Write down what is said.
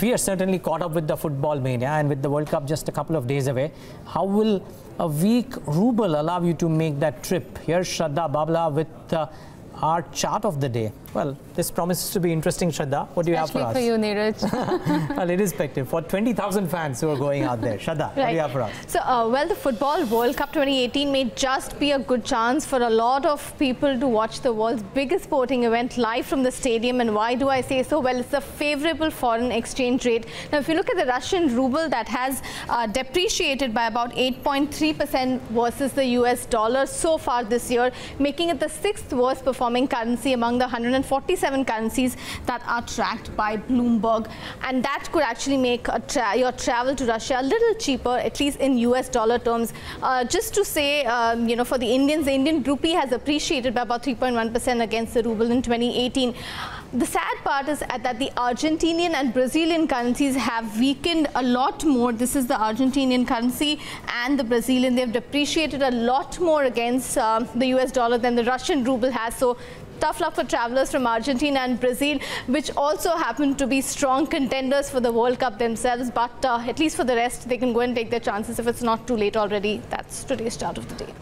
we are certainly caught up with the football mania and with the World Cup just a couple of days away. How will a weak ruble allow you to make that trip? Here's Shraddha Babla with uh, our chart of the day. Well, this promises to be interesting, Shraddha. What do you Especially have for for us? you, Neeraj. well, irrespective, for 20,000 fans who are going out there. Shraddha, what do you have for us? So, uh, well, the Football World Cup 2018 may just be a good chance for a lot of people to watch the world's biggest sporting event live from the stadium. And why do I say so? Well, it's a favorable foreign exchange rate. Now, if you look at the Russian ruble, that has uh, depreciated by about 8.3% versus the US dollar so far this year, making it the sixth worst performing currency among the 147 currencies that are tracked by Bloomberg. And that could actually make tra your travel to Russia a little cheaper, at least in US dollar terms. Uh, just to say, um, you know, for the Indians, the Indian rupee has appreciated by about 3.1% against the ruble in 2018. The sad part is that the Argentinian and Brazilian currencies have weakened a lot more. This is the Argentinian currency and the Brazilian. They've depreciated a lot more against uh, the US dollar than the Russian ruble has. So tough luck for travelers from Argentina and Brazil, which also happen to be strong contenders for the World Cup themselves. But uh, at least for the rest, they can go and take their chances if it's not too late already. That's today's start of the day.